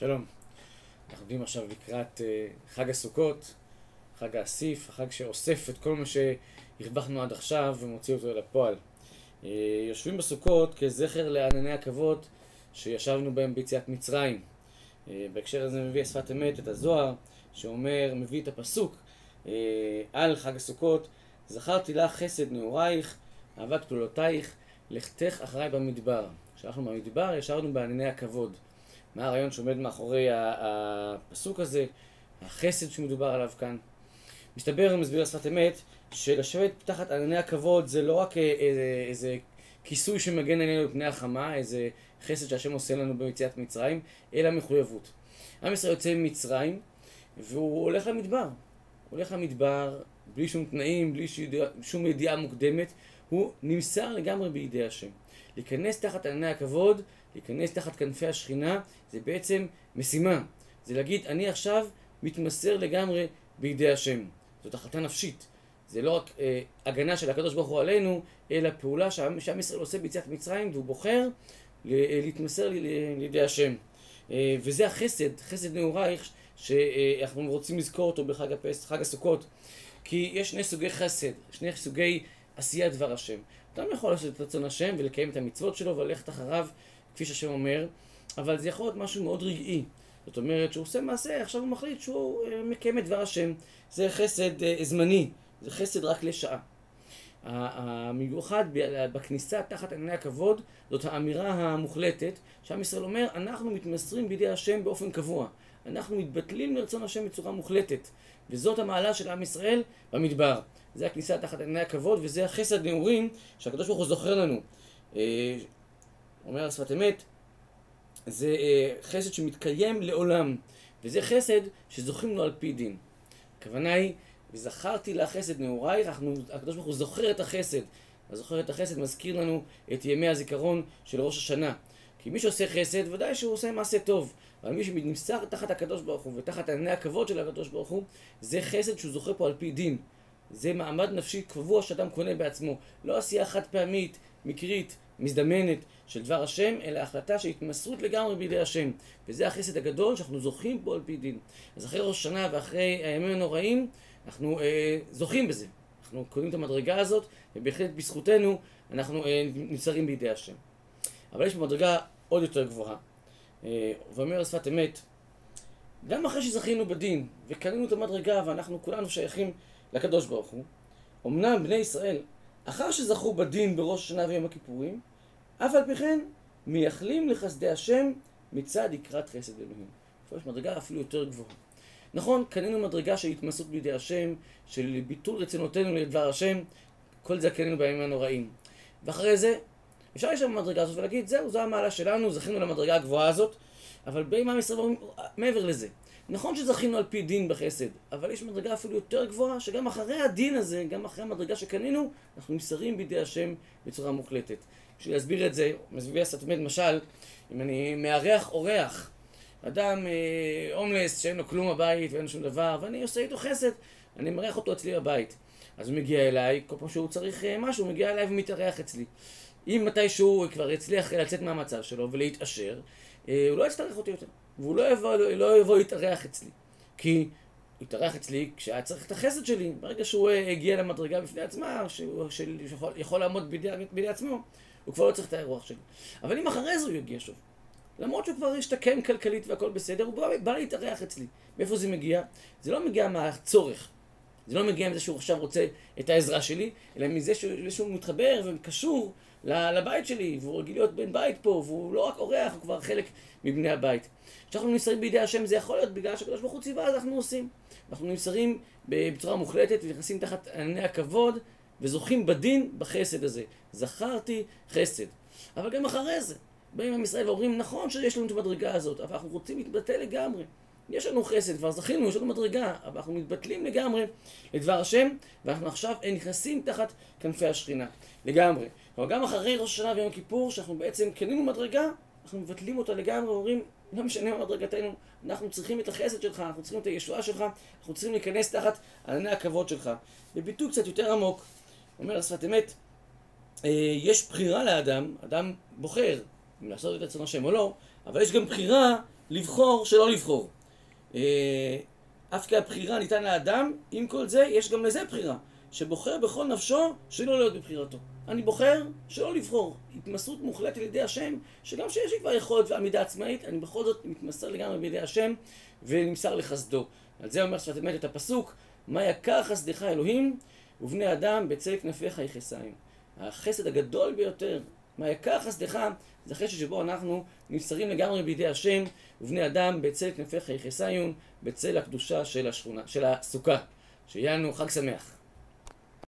שלום. אנחנו עומדים עכשיו לקראת uh, חג הסוכות, חג האסיף, החג שאוסף את כל מה שהרווחנו עד עכשיו ומוציא אותו אל הפועל. Uh, יושבים בסוכות כזכר לענני הכבוד שישבנו בהם ביציאת מצרים. Uh, בהקשר הזה מביא השפת אמת את הזוהר, שאומר, מביא את הפסוק על חג הסוכות, זכרתי לך חסד נעורייך, אהבה גדולותייך, לכתך אחריי במדבר. כשאנחנו במדבר ישבנו בענני הכבוד. מה הרעיון שעומד מאחורי הפסוק הזה, החסד שמדובר עליו כאן. מסתבר, מסביר לשפת אמת, שלשבת תחת ענני הכבוד זה לא רק איזה, איזה כיסוי שמגן עלינו מפני החמה, איזה חסד שהשם עושה לנו ביציאת מצרים, אלא מחויבות. עם ישראל יוצא ממצרים, והוא הולך למדבר. הוא הולך למדבר, בלי שום תנאים, בלי שום ידיעה מוקדמת, הוא נמסר לגמרי בידי השם. להיכנס תחת ענני הכבוד להיכנס תחת כנפי השכינה, זה בעצם משימה. זה להגיד, אני עכשיו מתמסר לגמרי בידי השם. זאת החלטה נפשית. זה לא רק אה, הגנה של הקדוש ברוך הוא עלינו, אלא פעולה שעם ישראל עושה ביציאת מצרים, והוא בוחר אה, להתמסר לידי השם. אה, וזה החסד, חסד נעורייך, שאנחנו רוצים לזכור אותו בחג הפס, חג הסוכות. כי יש שני סוגי חסד, שני סוגי עשיית דבר השם. אדם יכול לעשות את רצון השם ולקיים את המצוות שלו וללכת אחריו כפי שהשם אומר, אבל זה יכול להיות משהו מאוד רגעי. זאת אומרת שהוא עושה מעשה, עכשיו הוא מחליט שהוא אה, מקיים את דבר השם. זה חסד אה, זמני, זה חסד רק לשעה. המיוחד בכניסה תחת ענייני הכבוד, זאת האמירה המוחלטת, שעם ישראל אומר, אנחנו מתמסרים בידי השם באופן קבוע. אנחנו מתבטלים לרצון השם בצורה מוחלטת. וזאת המעלה של עם ישראל במדבר. זה הכניסה תחת ענייני הכבוד, וזה החסד נעורים שהקדוש ברוך הוא זוכר לנו. אה, אומר השפת אמת, זה אה, חסד שמתקיים לעולם, וזה חסד שזוכים לו על פי דין. הכוונה היא, וזכרתי לה חסד נעורייך, הקדוש ברוך הוא זוכר את החסד. הזוכר את החסד מזכיר לנו את ימי הזיכרון של ראש השנה. כי מי שעושה חסד, ודאי שהוא עושה מעשה טוב. אבל מי שנמסר תחת הקדוש ברוך הוא ותחת עיני הכבוד של הקדוש ברוך הוא, זה חסד שהוא זוכה פה על פי דין. זה מעמד נפשי קבוע שאדם קונה בעצמו. לא עשייה חד פעמית, מקרית, מזדמנת של דבר השם, אלא החלטה של התמסרות לגמרי בידי השם. וזה החסד הגדול שאנחנו זוכים בו על פי דין. אז אחרי ראש השנה ואחרי הימים הנוראים, אנחנו אה, זוכים בזה. אנחנו קונים את המדרגה הזאת, ובהחלט בזכותנו אנחנו אה, נמסרים בידי השם. אבל יש מדרגה עוד יותר גבוהה. אה, ואומר שפת אמת, גם אחרי שזכינו בדין, וקנינו את המדרגה, ואנחנו כולנו שייכים לקדוש ברוך הוא, אמנם בני ישראל, אחר שזכו בדין בראש השנה ויום הכיפורים, אף על פי כן מייחלים לחסדי השם מצד יקרת חסד אלוהים. פה יש מדרגה אפילו יותר גבוהה. נכון, קנינו מדרגה של התמסות בידי השם, של ביטול רצונותינו לדבר השם, כל זה קנינו בימים הנוראים. ואחרי זה, אפשר לשאול במדרגה הזאת ולהגיד, זהו, זו המעלה שלנו, זכינו למדרגה הגבוהה הזאת, אבל באים עם ישראל אומרים, מעבר לזה. נכון שזכינו על פי דין בחסד, אבל יש מדרגה אפילו יותר גבוהה, שגם אחרי הדין הזה, גם אחרי המדרגה שקנינו, אנחנו נמסרים בידי השם בצורה מוחלטת. בשביל להסביר את זה, מביא הסתמת משל, אם אני מארח אורח, אדם אה, הומלס שאין לו כלום בבית ואין לו שום דבר, ואני עושה איתו חסד, אני מארח אותו אצלי בבית. אז הוא מגיע אליי, כל פעם שהוא צריך אה, משהו, הוא מגיע אליי ומתארח אצלי. אם מתישהו כבר יצליח לצאת מהמצב שלו ולהתעשר, אה, הוא לא יצטרך אותי יותר. והוא לא יבוא, לא יבוא להתארח אצלי. כי הוא התארח אצלי כשהיה צריך את החסד שלי. ברגע שהוא הגיע למדרגה בפני עצמה, שהוא שיכול, יכול לעמוד בידי, בידי עצמו, הוא כבר לא צריך את האירוח שלי. אבל אם אחרי זה הוא יגיע שוב, למרות שהוא כבר השתקם כלכלית והכל בסדר, הוא בא, בא להתארח אצלי. מאיפה זה מגיע? זה לא מגיע מהצורך. זה לא מגיע מזה שהוא עכשיו רוצה את העזרה שלי, אלא מזה שהוא, שהוא מתחבר וקשור לבית שלי, והוא רגיל להיות בן בית פה, והוא לא רק אורח, הוא כבר חלק מבני הבית. כשאנחנו נמסרים בידי השם, זה יכול להיות בגלל שהקדוש ברוך הוא ציווה, אז אנחנו עושים. אנחנו נמסרים בצורה מוחלטת ונכנסים תחת ענני הכבוד, וזוכים בדין בחסד הזה. זכרתי חסד. אבל גם אחרי זה, באים עם ישראל ואומרים, נכון שיש לנו את המדרגה הזאת, אבל אנחנו רוצים להתבטא לגמרי. יש לנו חסד, כבר זכינו, יש לנו מדרגה, אבל אנחנו מתבטלים לגמרי לדבר השם, ואנחנו עכשיו נכנסים תחת כנפי השכינה. לגמרי. אבל גם אחרי ראש השנה ויום הכיפור, שאנחנו בעצם קנינו מדרגה, אנחנו מבטלים אותה לגמרי, אומרים, לא משנה מה מדרגתנו, אנחנו צריכים את החסד שלך, אנחנו צריכים את הישועה שלך, אנחנו צריכים להיכנס תחת ענני הכבוד שלך. בביטוי קצת יותר עמוק, אומר השפת אמת, אה, יש בחירה לאדם, אדם בוחר אם לעשות את רצון השם או לא, אבל יש גם בחירה לבחור שלא לבחור. אף כי הבחירה ניתן לאדם, עם כל זה, יש גם לזה בחירה. שבוחר בכל נפשו שלא להיות בבחירתו. אני בוחר שלא לבחור. התמסרות מוחלטת על ידי השם, שגם שיש לי כבר יכולת ועמידה עצמאית, אני בכל זאת מתמסר לגמרי בידי השם ונמסר לחסדו. על זה אומר שפת אמת את הפסוק, מה יקר חסדך אלוהים, ובני אדם בצל כנפיך יכסיים. החסד הגדול ביותר, מה יקר חסדך, זה החסד שבו אנחנו נמסרים לגמרי בידי השם, ובני אדם בצל כנפיך יכסיים, בצל הקדושה של השכונה, של הסוכה. שיהיה לנו חג שמח.